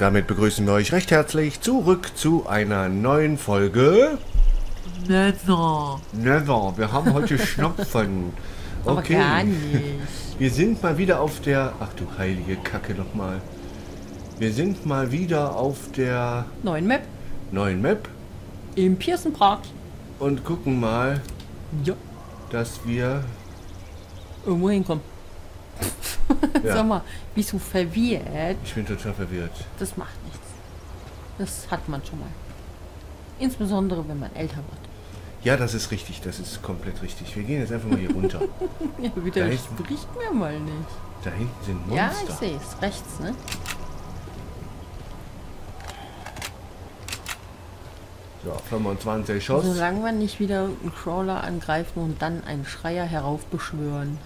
Und damit begrüßen wir euch recht herzlich zurück zu einer neuen Folge. Never. Never, wir haben heute Schnupfen. Aber gar Okay, nicht. wir sind mal wieder auf der... Ach du heilige Kacke nochmal. Wir sind mal wieder auf der Neuen Map neuen Map im Pearson Park. und gucken mal, Ja. dass wir... Irgendwo hinkommen. Ja. Sag mal, bist du verwirrt? Ich bin total verwirrt. Das macht nichts. Das hat man schon mal. Insbesondere, wenn man älter wird. Ja, das ist richtig, das ist komplett richtig. Wir gehen jetzt einfach mal hier runter. Ja, Da wieder ist- spricht mir mal nicht. Da hinten sind Monster. Ja, ich sehe es. Rechts, ne? So, 25 Schuss. Solange wir nicht wieder einen Crawler angreifen und dann einen Schreier heraufbeschwören.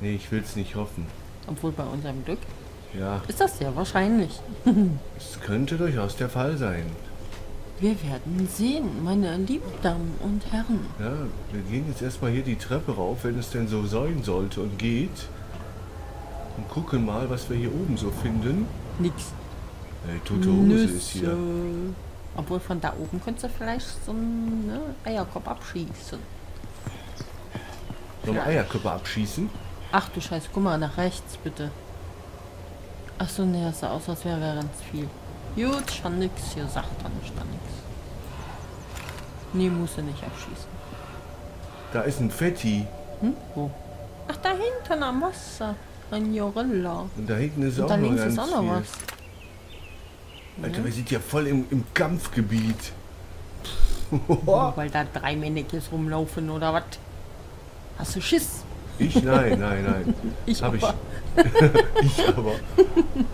Nee, ich will's nicht hoffen. Obwohl bei unserem Glück Ja, ist das ja wahrscheinlich. es könnte durchaus der Fall sein. Wir werden sehen, meine lieben Damen und Herren. Ja, wir gehen jetzt erstmal hier die Treppe rauf, wenn es denn so sein sollte und geht. Und gucken mal, was wir hier oben so finden. Nix. Hey, tote Hose ist hier. Obwohl von da oben könntest du vielleicht so einen ne, Eierkopf abschießen. Sollen wir Eierköpfe abschießen? Ach du Scheiße, guck mal nach rechts bitte. Ach so, ne, das sah aus, als wäre ganz viel. Gut, schon nix, hier sagt dann stand nix. Nee, muss er nicht abschießen. Da ist ein Fetti. Hm? Wo? Ach, da hinten am Wasser. Ein Jorilla. Und da hinten ist Und auch da noch links ganz ist auch noch viel. was. Alter, wir sind ja voll im, im Kampfgebiet. Weil da drei Männekes rumlaufen oder was? Hast du Schiss? Ich? Nein, nein, nein. Ich Hab ich. aber. Ich aber.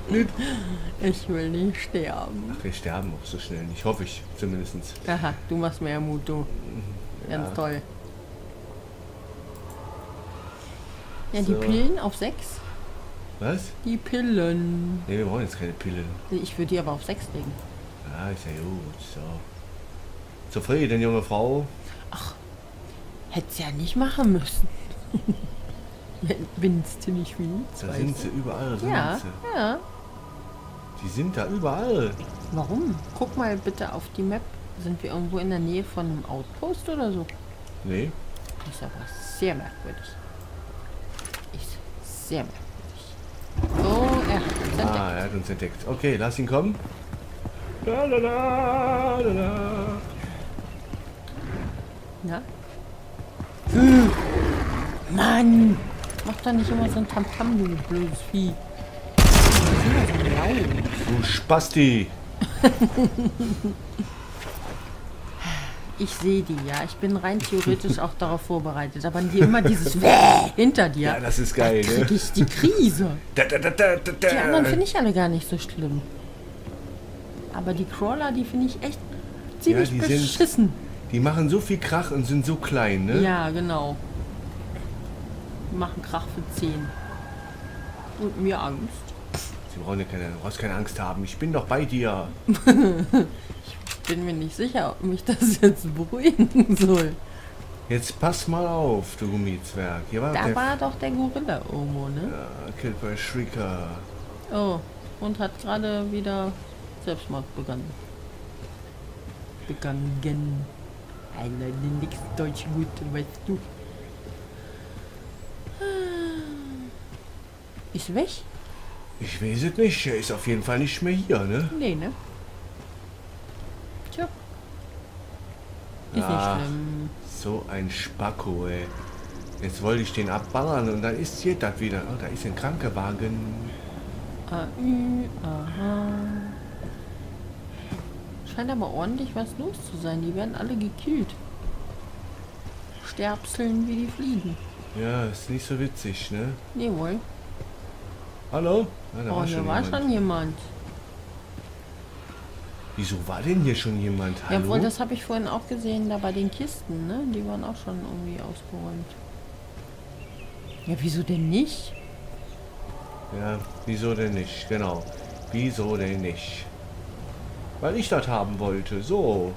Nicht. Ich will nicht sterben. Wir sterben auch so schnell nicht, hoffe ich zumindest. Aha, du machst mehr Mut, du. Ganz Ja. toll. Ja, die So. Pillen auf 6. Was? Die Pillen. Ne, wir brauchen jetzt keine Pillen. Ich würde die aber auf 6 legen. Ja, ist ja gut. So. Zufrieden, junge Frau. Hätt's ja nicht machen müssen. Wenn es nicht willst. Da sind sie überall. Sind Ja, sie. ja. Die sind da überall. Warum? Guck mal bitte auf die Map. Sind wir irgendwo in der Nähe von einem Outpost oder so? Nee. Das ist aber sehr merkwürdig. Ist sehr merkwürdig. Oh, er hat uns entdeckt. Ah, er hat uns entdeckt. Okay, lass ihn kommen. Da, da, da, da, da. Na? Mann! Mach doch nicht immer so ein Tamtam, du blödes Vieh. Du Spasti. Ich sehe die, ja. Ich bin rein theoretisch auch darauf vorbereitet. Aber die immer dieses Wäh hinter dir. Ja, das ist geil, krieg ne? ich die Krise. Da, da, da, da, da, da. Die anderen finde ich alle gar nicht so schlimm. Aber die Crawler, die finde ich echt ziemlich die sind- beschissen. Die machen so viel Krach und sind so klein, ne? Ja, genau. Die machen Krach für 10. Und mir Angst. Sie brauchen ja keine, du brauchst keine Angst haben. Ich bin doch bei dir. Bin mir nicht sicher, ob mich das jetzt beruhigen soll. Jetzt pass mal auf, du Gummizwerg. Hier war Da der war doch der Gorilla irgendwo, ne? ja, Killed by Shrieker. Oh, und hat gerade wieder Selbstmord begangen. Begangen. Einer, nix Deutsch gut, weißt du. Ist weg? Ich weiß es nicht. Er ist auf jeden Fall nicht mehr hier, ne? Nee, ne? Tja. Ist Ah. nicht schlimm. So ein Spacko, ey. Jetzt wollte ich den abballern und dann ist hier das wieder. Oh, da ist ein Krankenwagen. Ah, ü, aha. Scheint aber ordentlich was los zu sein. Die werden alle gekillt. Sterbseln wie die Fliegen. Ja, ist nicht so witzig, ne? Nee, wohl. Hallo? Ah, da Oh, war hier schon war jemand. schon jemand. Wieso war denn hier schon jemand? Hallo? Jawohl, das habe ich vorhin auch gesehen, da bei den Kisten, ne? Die waren auch schon irgendwie ausgeräumt. Ja, wieso denn nicht? Ja, wieso denn nicht? Genau. Wieso denn nicht? Weil ich das haben wollte. So.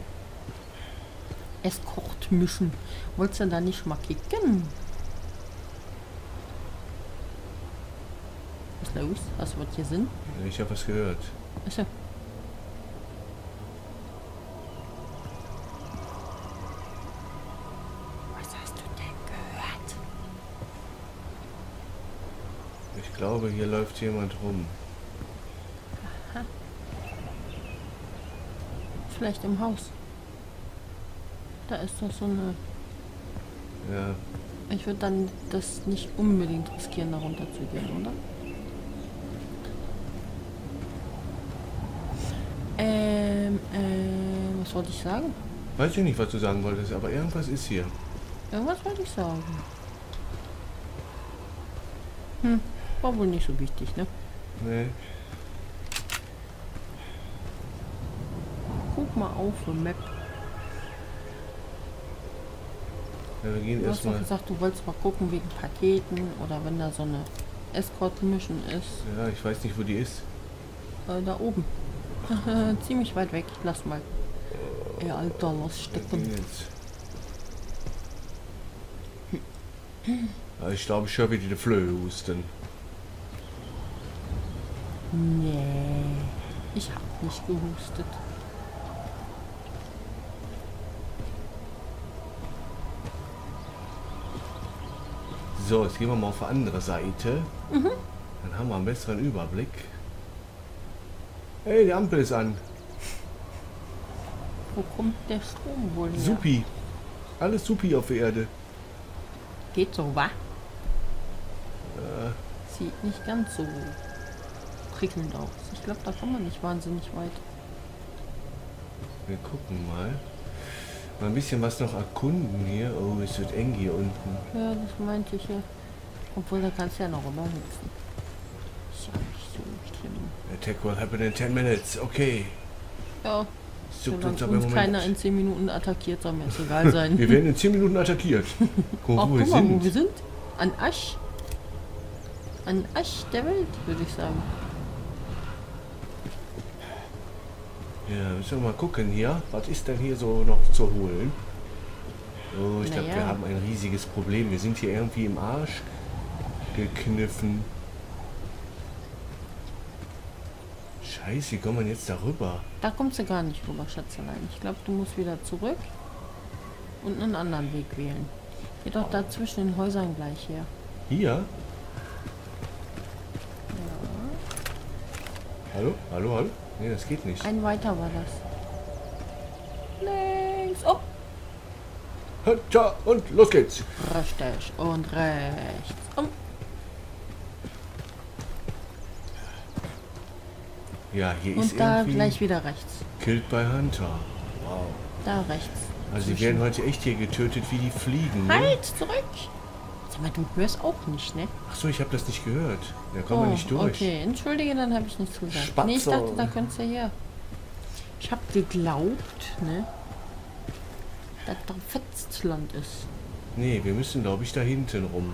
Escort mischen. Wolltest du da nicht mal kicken? Los? Hast du was hier sind? Ich habe was gehört. Achso. Was hast du denn gehört? Ich glaube, hier läuft jemand rum. Vielleicht im Haus. Da ist doch so eine. Ja, Ich würde dann das nicht unbedingt riskieren, da runter zu gehen, oder? Ähm, äh, was wollte ich sagen? weiß ich nicht, was du sagen wolltest, aber irgendwas ist hier. Irgendwas wollte ich sagen. Hm, war wohl nicht so wichtig, ne? Nee. Guck mal auf, im Map. Ja, wir gehen Du hast doch gesagt, du wolltest mal gucken wegen Paketen oder wenn da so eine Escort-Mission ist. Ja, ich weiß nicht, wo die ist. Äh, da oben. Ziemlich weit weg. Lass mal. Alter, stecken. jetzt. Ja, ich glaube, ich höre wieder die Flöhe husten. Nee. Ich hab nicht gehustet. So, jetzt gehen wir mal auf die andere Seite. Dann haben wir einen besseren Überblick. Hey, die Ampel ist an. Wo kommt der Strom wohl her? Supi. Alles supi auf der Erde. Geht so, wa? Äh, Sieht nicht ganz so prickelnd aus. Ich glaube, da kann man nicht wahnsinnig weit. wir gucken mal. Mal ein bisschen was noch erkunden hier. Oh, es wird eng hier unten. Ja, das meinte ich ja. Obwohl, da kannst du ja noch rüberhüpfen. Ist ja nicht so schlimm. Attack will happen in 10 minutes. Okay. Ja, juckt uns aber im uns keiner Moment. in 10 Minuten attackiert, soll mir jetzt egal sein. Wir werden in 10 Minuten attackiert. Guck, Ach, wo wir guck mal, wo sind. wir sind. An Asch. An Asch der Welt, würde ich sagen. Ja, müssen wir mal gucken hier. Was ist denn hier so noch zu holen? Oh, ich glaube, wir Naja. haben ein riesiges Problem. Wir sind hier irgendwie im Arsch gekniffen. Scheiße, wie kommt man jetzt darüber? Da kommst du gar nicht rüber, Schatzelein. Ich glaube, du musst wieder zurück und einen anderen Weg wählen. Geh doch da zwischen den Häusern gleich her. Hier? Hallo? Hallo, hallo? Nee, das geht nicht. Ein weiter war das. Links. Oh, Tja, und los geht's. richtig. Und rechts. Ja, hier ist Und da gleich wieder rechts. Killed by Hunter. Wow. Da rechts. Also sie werden heute echt hier getötet wie die Fliegen. Ne? Halt, zurück! Sag mal, du hörst auch nicht, ne? Achso, ich habe das nicht gehört. Da kommen wir nicht durch. Oh, Okay, entschuldige, dann habe ich nichts gesagt. Spatzo. Nee, ich dachte, da könntest du her. Ich habe geglaubt, ne? Dass da Fetzland ist. Nee, wir müssen, glaube ich, da hinten rum.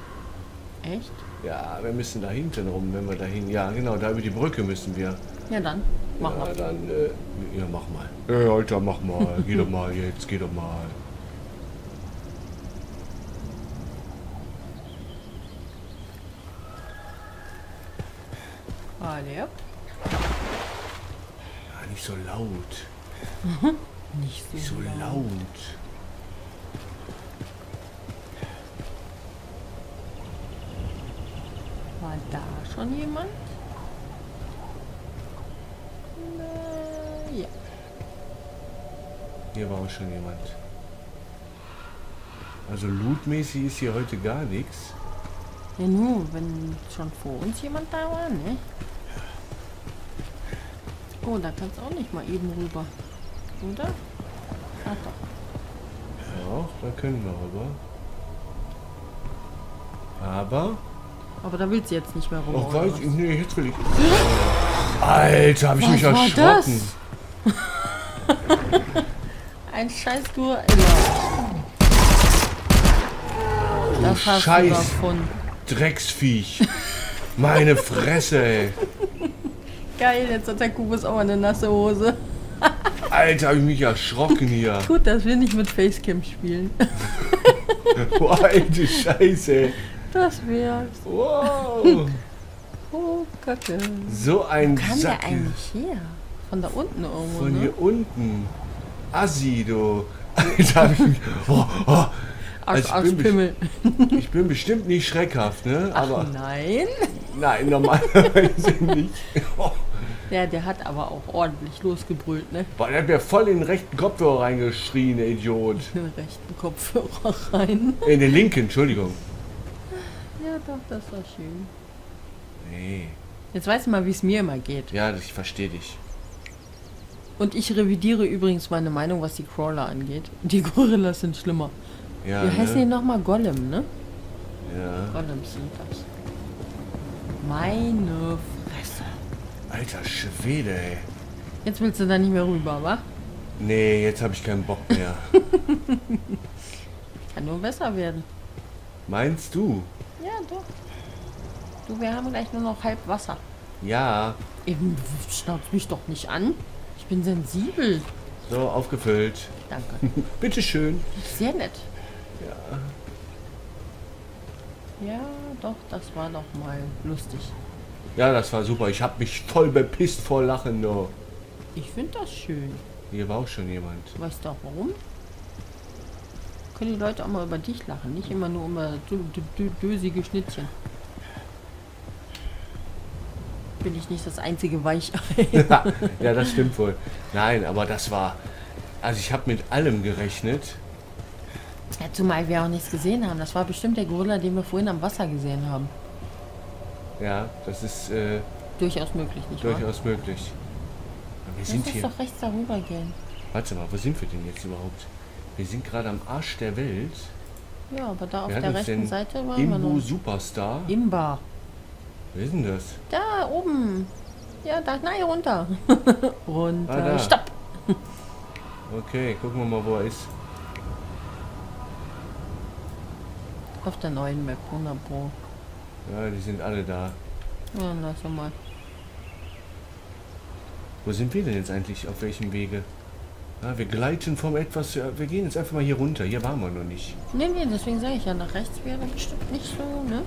Echt? Ja, wir müssen da hinten rum, wenn wir dahin. Ja, genau, da über die Brücke müssen wir. Ja dann, mach ja, mal. dann, äh, ja, mach mal. Ey, Alter, mach mal. geh doch mal jetzt, geh doch mal. Alle. Ja, nicht so laut. Nicht so, Nicht so laut. laut. War da schon jemand? Ja. Hier war auch schon jemand. Also lootmäßig ist hier heute gar nichts. Ja nur, wenn schon vor uns jemand da war, ne? Oh, da kannst du auch nicht mal eben rüber. Oder? Ach doch. Ja, da können wir rüber. Aber. Aber da willst du jetzt nicht mehr rüber. Oh, weiß ich, nee, jetzt will ich. Alter, hab ich Was mich erschrocken. Ein scheiß Gorilla. Das hast Scheiß. du davon. Drecksviech. Meine Fresse, ey. Geil, jetzt hat der Kubus auch eine nasse Hose. Alter, hab ich mich erschrocken hier. Gut, dass wir nicht mit Facecam spielen. Oh, alte Scheiße. Das wär's. Wow. Oh, Kacke. So ein Kam der Sack. eigentlich her? Von da unten irgendwo, Von ne? hier unten. Assi, du. Alter, hab ich mich, oh, oh. Arsch, Also ich, bin, ich bin bestimmt nicht schreckhaft, ne? Ach Aber nein. nein, normalerweise nicht. Oh. Ja, der hat aber auch ordentlich losgebrüllt, ne? Boah, der hat mir voll in den rechten Kopfhörer reingeschrien, der Idiot. In den rechten Kopfhörer rein. In den linken, Entschuldigung. Ja, doch, das war schön. Nee. Jetzt weißt du mal, wie es mir immer geht. Ja, ich verstehe dich. Und ich revidiere übrigens meine Meinung, was die Crawler angeht. Die Gorillas sind schlimmer. Ja, Wie heißen die ne? nochmal? Golem, ne? ja. Golems sind das. Meine Fresse. Alter Schwede, ey. Jetzt willst du da nicht mehr rüber, wa? Nee, jetzt habe ich keinen Bock mehr. Kann nur besser werden. Meinst du? Ja, doch. Du, wir haben gleich nur noch halb Wasser. Ja. Eben, schnauzt mich doch nicht an. Bin sensibel. So, aufgefüllt. Danke. Bitteschön. Sehr nett. Ja. Ja, doch, das war doch mal lustig. Ja, das war super. Ich habe mich voll bepisst vor Lachen nur. Ich finde das schön. Hier war auch schon jemand. Weißt du auch warum? Können die Leute auch mal über dich lachen, nicht immer nur über dö dö dö dösige Schnittchen. Bin ich nicht das einzige Weichei. ja, das stimmt wohl. Nein, aber das war... Also ich habe mit allem gerechnet. Ja, zumal wir auch nichts gesehen haben. Das war bestimmt der Gorilla, den wir vorhin am Wasser gesehen haben. Ja, das ist äh, Durchaus möglich, nicht wahr? durchaus möglich. Aber wir Lass sind uns hier... doch rechts darüber gehen. Warte mal, wo sind wir denn jetzt überhaupt? Wir sind gerade am Arsch der Welt. Ja, aber da auf der rechten Seite waren wir Imbu noch. Superstar. Imba. Wer ist denn das? Da oben. Ja, da, nein, runter. runter. Ah, da. Stopp. Okay, gucken wir mal, wo er ist. Auf der neuen Map, 100 Pro. Ja, die sind alle da. Ja, lass doch mal. Wo sind wir denn jetzt eigentlich? Auf welchem Wege? Ja, wir gleiten vom etwas. Wir gehen jetzt einfach mal hier runter. Hier waren wir noch nicht. Nee, nee, deswegen sage ich ja, nach rechts wäre bestimmt nicht so, ne?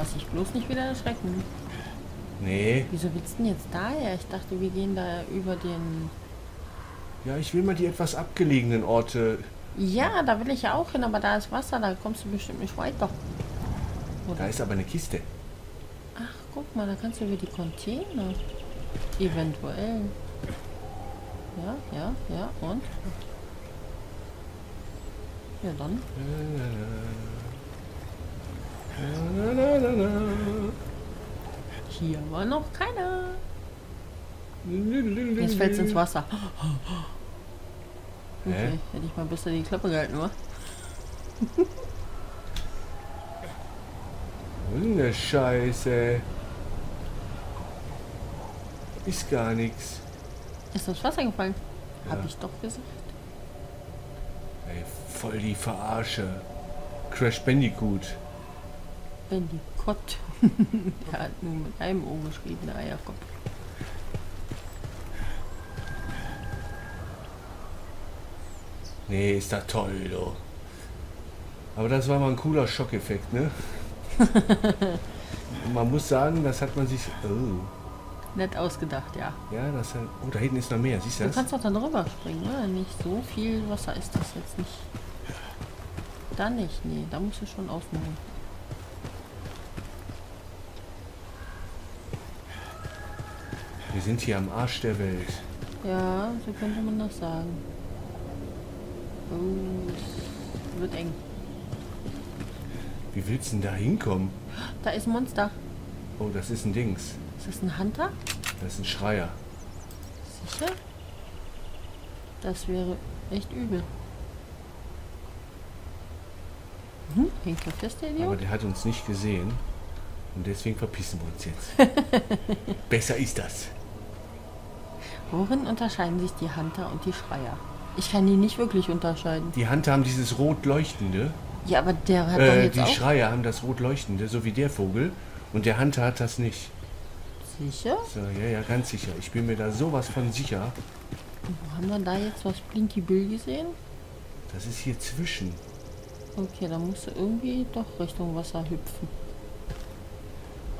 Lass ich bloß nicht wieder erschrecken. Nee. Wieso willst du denn jetzt daher? Ich dachte, wir gehen da über den... Ja, ich will mal die etwas abgelegenen Orte. Ja, da will ich ja auch hin, aber da ist Wasser, da kommst du bestimmt nicht weiter. Da ist aber eine Kiste. Ach, guck mal, da kannst du über die Container. Eventuell. Ja, ja, ja, und? Ja, dann. Na. Hier war noch keiner. Jetzt fällt's ins Wasser. Okay, Hä? hätte ich mal besser die Klappe gehalten, oder? Der Scheiße? Ist gar nichts. Ist das Wasser gefallen? Ja. Hab ich doch gesagt. Ey, voll die Verarsche. Crash Bandicoot. Bandicott. Der hat nur mit einem O geschrieben, der Eierkopf. Nee, ist da toll, du. Aber das war mal ein cooler Schockeffekt, ne? Man muss sagen, das hat man sich. Oh. Nett ausgedacht, ja. Ja, das hat. Oh, da hinten ist noch mehr, siehst du Du das? kannst doch dann drüber springen, oder? Nicht so viel Wasser ist das jetzt nicht. Da nicht, nee, da musst du schon aufmachen. Wir sind hier am Arsch der Welt. Ja, so könnte man das sagen. Oh, es wird eng. Wie willst du denn da hinkommen? Da ist ein Monster. Oh, das ist ein Dings. Ist das ein Hunter? Das ist ein Schreier. Sicher? Das wäre echt übel. Hm, hängt da fest, der Aber Idiot? der hat uns nicht gesehen. Und deswegen verpissen wir uns jetzt. Besser ist das. Worin unterscheiden sich die Hunter und die Schreier? Ich kann die nicht wirklich unterscheiden. Die Hunter haben dieses rot leuchtende. Ja, aber der hat Äh, jetzt die auch... Schreier haben das rot leuchtende, so wie der Vogel. Und der Hunter hat das nicht. Sicher? So, ja, ja, ganz sicher. Ich bin mir da sowas von sicher. Wo haben wir da jetzt was Blinky Bill gesehen? Das ist hier zwischen. Okay, dann musst du irgendwie doch Richtung Wasser hüpfen.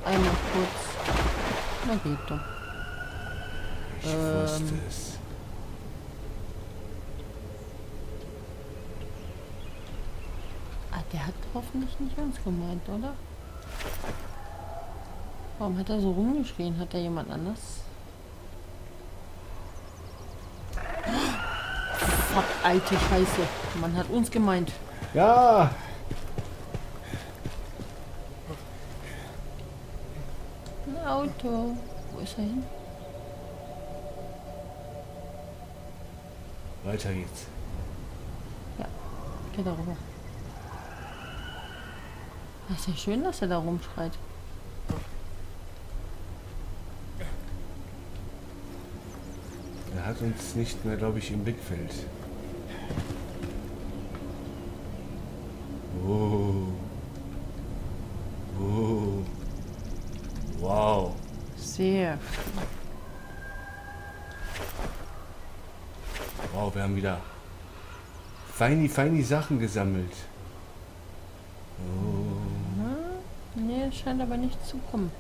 Einmal kurz. Na geht doch. Ich Ähm. wusste es. Ah, der hat hoffentlich nicht uns gemeint, oder? Warum hat er so rumgeschrien? Hat er jemand anders? Fuck, alte Scheiße. Man hat uns gemeint. Ja! Ein Auto. Wo ist er hin? Weiter geht's. Geh da rüber. Das ist ja schön, dass er da rumschreit. Er hat uns nicht mehr, glaube ich, im Blickfeld. Oh. Oh. Wow. Sehr. Wow, wir haben wieder feini, feini Sachen gesammelt. Oh. Nee, es scheint aber nicht zu kommen.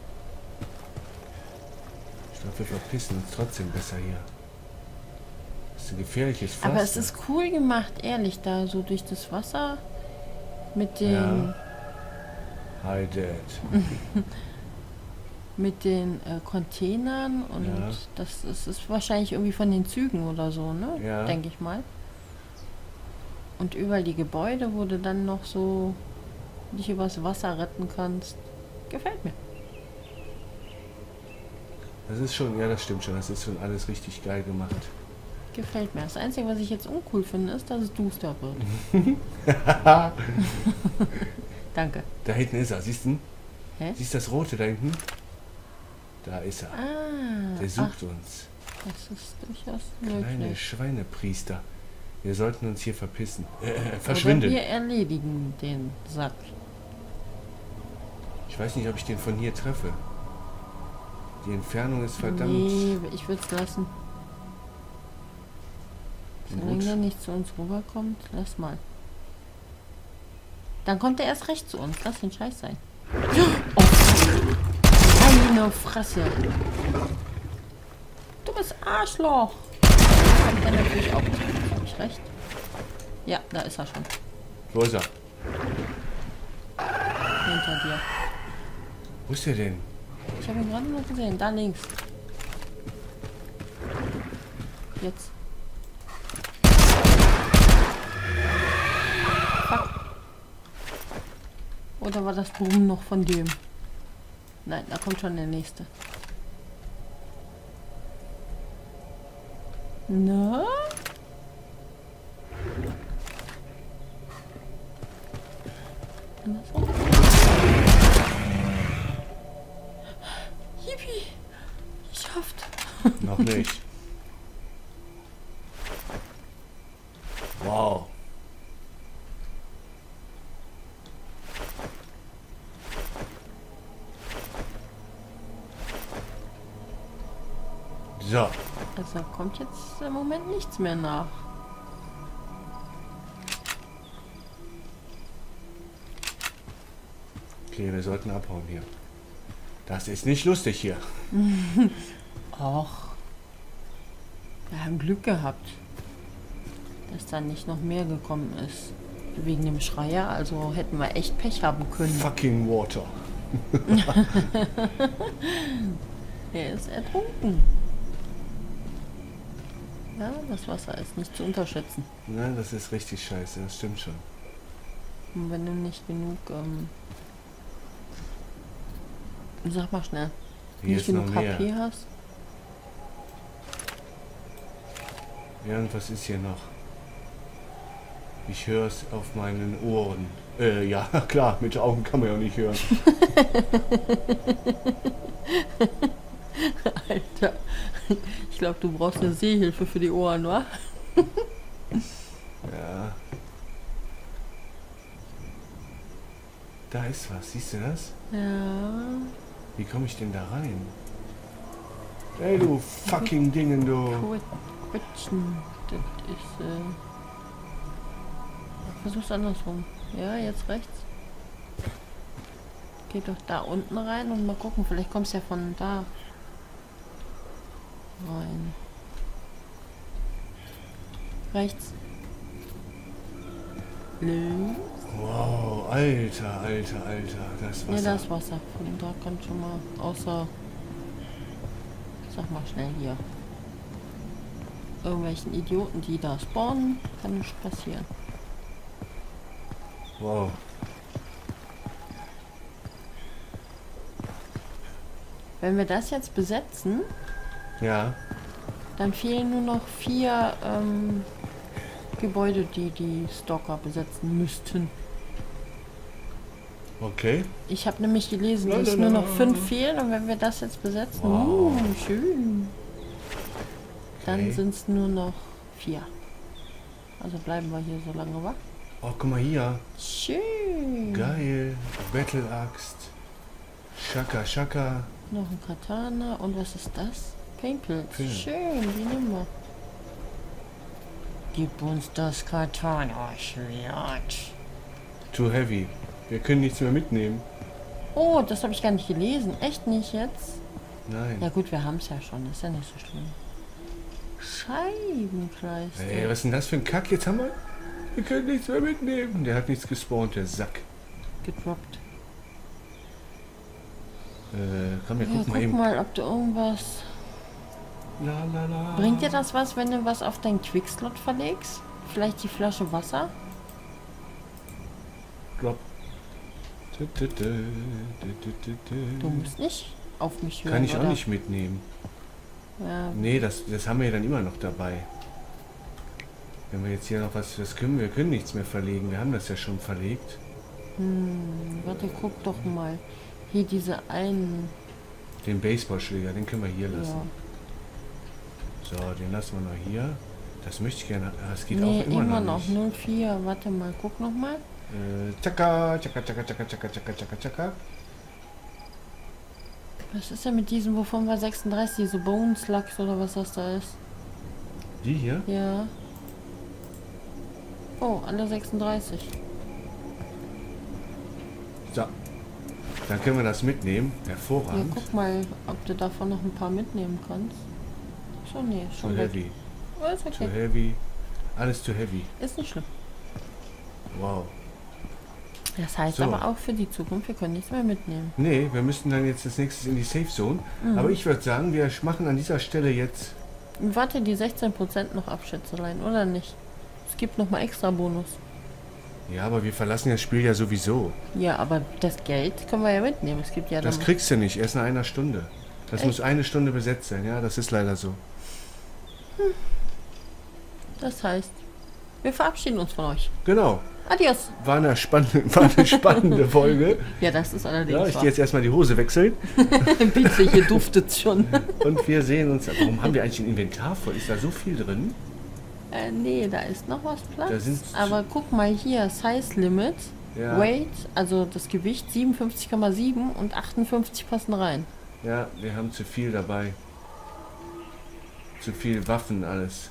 Ich glaube, wir verpissen uns trotzdem besser hier. Das ist ein gefährliches Pflaster. Aber es ist cool gemacht, ehrlich, da so durch das Wasser mit den, Ja. Hi, Dad. mit den äh, Containern und Ja. das ist, ist wahrscheinlich irgendwie von den Zügen oder so, ne? Ja. Denke ich mal. Und überall die Gebäude, wo du dann noch so dich übers Wasser retten kannst. Gefällt mir. Das ist schon, ja, das stimmt schon. Das ist schon alles richtig geil gemacht. Gefällt mir. Das Einzige, was ich jetzt uncool finde, ist, dass es duster wird. Danke. Da hinten ist er, siehst du? Hä? Siehst du das Rote da hinten? Da ist er. Ah, Der ach, sucht uns. das ist durchaus Kleine möglich. Schweinepriester. Wir sollten uns hier verpissen. Äh, äh, verschwinden. wir erledigen den Sack. Ich weiß nicht, ob ich den von hier treffe. Die Entfernung ist verdammt. Nee, ich würde es lassen. Solange der nicht zu uns rüberkommt, lass mal. Dann kommt er erst recht zu uns. Lass den Scheiß sein. Oh, meine Fresse. Du bist Arschloch. Kommt er natürlich auch zu uns. Hab ich recht? Ja, da ist er schon. Wo ist er? Hinter dir. Wo ist der denn? Ich habe ihn gerade noch gesehen. Da links. Jetzt. Fuck. Oder war das Brummen noch von dem? Nein, da kommt schon der nächste. Na? Andersrum? Yippie! Geschafft! Noch nicht. kommt jetzt im Moment nichts mehr nach. okay, wir sollten abhauen hier. Das ist nicht lustig hier. Och. Wir haben Glück gehabt, dass da nicht noch mehr gekommen ist. Wegen dem Schreier, also hätten wir echt Pech haben können. Fucking water. Er ist ertrunken. Ja, das Wasser ist nicht zu unterschätzen. Nein, das ist richtig scheiße, das stimmt schon. Und wenn du nicht genug, ähm, sag mal schnell, Hier nicht genug. HP hast, Ja, und was ist hier noch? Ich höre es auf meinen Ohren. Äh, ja, klar, mit Augen kann man ja nicht hören. Alter. Ich glaube, du brauchst eine Sehhilfe für die Ohren, wa? Ja. Da ist was, siehst du das? Ja. Wie komme ich denn da rein? Ey, du fucking Dingen, du. Quetschen. Das ist, äh. Versuch's andersrum. Ja, jetzt rechts. Geh doch da unten rein und mal gucken. Vielleicht kommst du ja von da rein. Rechts. Links. Wow, alter, alter, alter. Das Ne, Wasser. da ist Wasser. Von da kann schon mal, außer, sag mal schnell hier. Irgendwelchen Idioten, die da spawnen, kann nicht passieren. Wow. Wenn wir das jetzt besetzen, Ja. dann fehlen nur noch vier ähm, Gebäude, die die Stalker besetzen müssten. Okay. Ich habe nämlich gelesen, dass nur noch fünf fehlen und wenn wir das jetzt besetzen, Wow. uh, schön, dann Okay. sind es nur noch vier. Also bleiben wir hier so lange wach. Oh, guck mal hier. Schön. Geil. Battle Axt. Shaka Shaka. Noch ein Katana und was ist das? Paintpilz. Pilz. Schön, die nehmen wir. Gib uns das Katana-Schwert. Too heavy. Wir können nichts mehr mitnehmen. Oh, das habe ich gar nicht gelesen. Echt nicht jetzt? Nein. Ja gut, wir haben es ja schon. Ist ja nicht so schlimm. Scheibenkleister. Ey, was ist denn das für ein Kack? Jetzt haben wir. Wir können nichts mehr mitnehmen. Der hat nichts gespawnt, der Sack. gedroppt. Äh, komm, wir Ja, gucken mal guck eben. mal, ob du irgendwas... La, la, la. Bringt dir das was, wenn du was auf deinen Quickslot verlegst? Vielleicht die Flasche Wasser? Drop. Du, du, du, du, du, du, du. Du musst nicht auf mich hören, Kann ich auch oder? nicht mitnehmen. Ja, Nee, das, das haben wir ja dann immer noch dabei. Wenn wir jetzt hier noch was, das können wir, können nichts mehr verlegen. Wir haben das ja schon verlegt. hm, warte, guck doch mal. Hier diese einen... Den Baseballschläger, den können wir hier Ja. So, den lassen wir noch hier. Das möchte ich gerne. Es geht Nee, auch immer, immer noch noch. nicht. 04. Warte mal, guck noch mal. Äh, tschakka, tschakka, tschakka, tschakka, tschakka, tschakka, tschakka, tschakka. Was ist denn mit diesem, wovon wir 36, diese Bone Slugs oder was das da ist? Die hier? Ja. Oh, alle 36. So. Dann können wir das mitnehmen. Ja, Hervorragend. guck mal, ob du davon noch ein paar mitnehmen kannst. So, nee, ist Too schon weg. heavy. Oh, ist Too okay. heavy. Alles too heavy. Ist nicht schlimm. Wow. Das heißt So. aber auch für die Zukunft, wir können nichts mehr mitnehmen. Nee, wir müssten dann jetzt das nächste in die Safe Zone. Mhm. Aber ich würde sagen, wir machen an dieser Stelle jetzt. Warte, die 16% noch Abschätzelein, oder nicht? Es gibt noch mal extra Bonus. Ja, aber wir verlassen das Spiel ja sowieso. Ja, aber das Geld können wir ja mitnehmen. Es gibt ja Das kriegst du nicht, erst nach einer Stunde. Das Echt? muss eine Stunde besetzt sein, ja, das ist leider so. Das heißt, wir verabschieden uns von euch. Genau. Adios. War eine spannende, war eine spannende Folge. Ja, das ist allerdings Ja, ich gehe jetzt erstmal die Hose wechseln. Bitte, hier duftet schon. Und wir sehen uns. Warum haben wir eigentlich ein Inventar voll? Ist da so viel drin? äh, nee, da ist noch was Platz. Aber guck mal hier, Size Limit, Ja. Weight, also das Gewicht 57,7 und 58 passen rein. Ja, wir haben zu viel dabei. Zu viel Waffen, alles.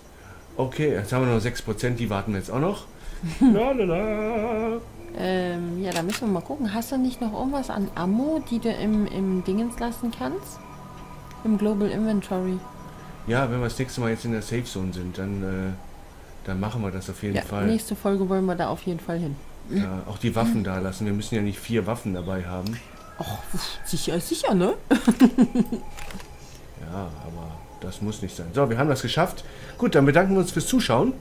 Okay, jetzt haben wir noch 6%, die warten wir jetzt auch noch. Ähm, ja, da müssen wir mal gucken. Hast du nicht noch irgendwas an Ammo, die du im, im Dingens lassen kannst? Im Global Inventory. Ja, wenn wir das nächste Mal jetzt in der Safe Zone sind, dann, äh, dann machen wir das auf jeden Ja, Fall. nächste Folge wollen wir da auf jeden Fall hin. Ja, auch die Waffen da lassen. Wir müssen ja nicht vier Waffen dabei haben. Ach, sicher sicher, ne? Ja, aber das muss nicht sein. So, wir haben das geschafft. Gut, dann bedanken wir uns fürs Zuschauen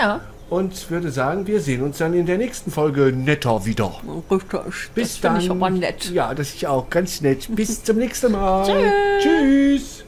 Ja, und würde sagen, wir sehen uns dann in der nächsten Folge netter wieder. richtig. Bis das dann. ich aber nett. Ja, das ist auch ganz nett. Bis zum nächsten Mal. Tschüss. Tschüss.